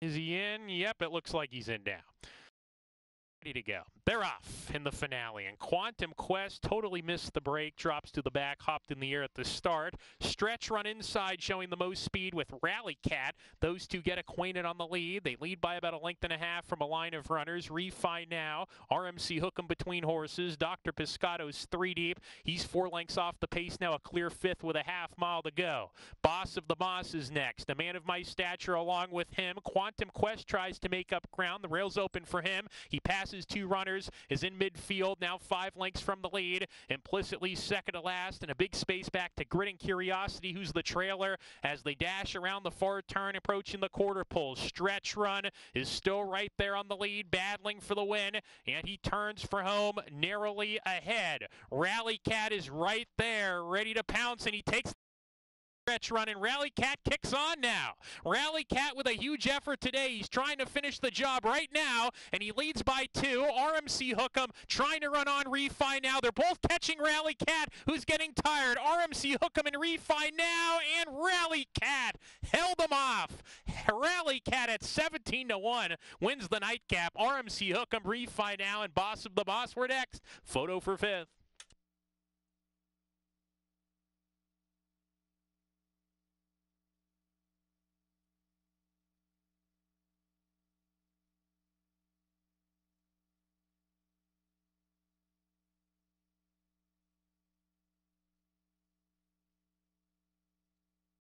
Is he in? Yep, it looks like he's in now. Ready to go. They're off in the finale, and Quantum Quest totally missed the break, drops to the back, hopped in the air at the start. Stretch run inside, showing the most speed with Rally Cat. Those two get acquainted on the lead. They lead by about a length and a half from a line of runners. Refi now. RMC Hookem between horses. Dr. Piscato's three deep. He's four lengths off the pace now, a clear fifth with a half mile to go. Boss of the Boss is next. A man of my stature along with him. Quantum Quest tries to make up ground. The rail's open for him. He passes two runners is in midfield, now five lengths from the lead, implicitly second to last, and a big space back to Gritting Curiosity, who's the trailer, as they dash around the far turn, approaching the quarter pole. Stretch run is still right there on the lead, battling for the win, and he turns for home, narrowly ahead. Rally Cat is right there, ready to pounce, and he takes stretch run, and Rally Cat kicks on now. Rally Cat with a huge effort today. He's trying to finish the job right now, and he leads by two. RMC Hookem trying to run on Refi now. They're both catching Rally Cat, who's getting tired. RMC Hookem and Refi now, and Rally Cat held them off. Rally Cat at 17 to 1 wins the nightcap. RMC Hookem, Refi now, and Boss of the Boss. We're next. Photo for fifth.